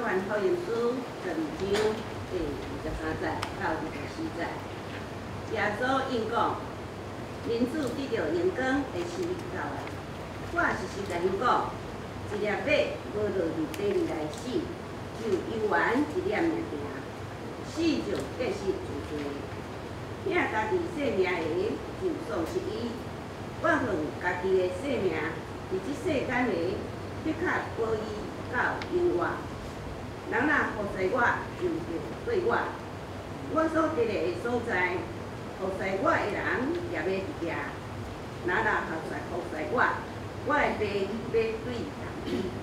愿福音书十二章第二十三节到二十四节，耶稣应讲：民主得到阳光的时到啊！我是实在讲，一粒马无落入地里来死，就犹原一粒命定，死就结实自罪。领家己性命的就丧失伊，我恨家己的性命，伫即世间的必较保伊到永远。人若服侍我，就着对我。我所伫的所在，服侍我的人也要伫遐。人若服侍服侍我，我会爸要对同伊。